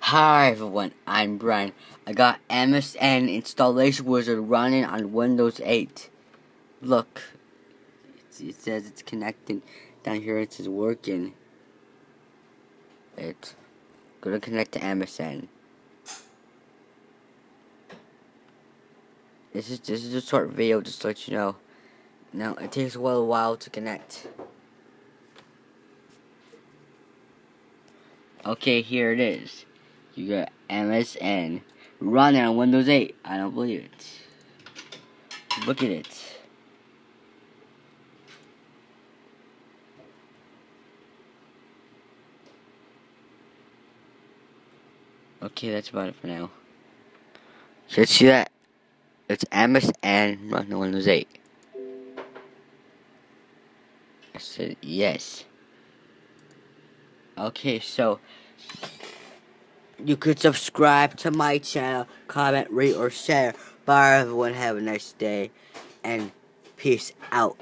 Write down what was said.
Hi everyone, I'm Brian. I got MSN Installation Wizard running on Windows 8. Look, it says it's connecting. Down here it says working. It's gonna connect to MSN. This is this is a short video just to let you know. Now it takes a little while to connect. Okay, here it is. You got MSN running on Windows 8. I don't believe it. Look at it. Okay, that's about it for now. So let's see that. It's MSN running on Windows 8. I said yes. Okay, so you could subscribe to my channel, comment, rate, or share. Bye, everyone. Have a nice day, and peace out.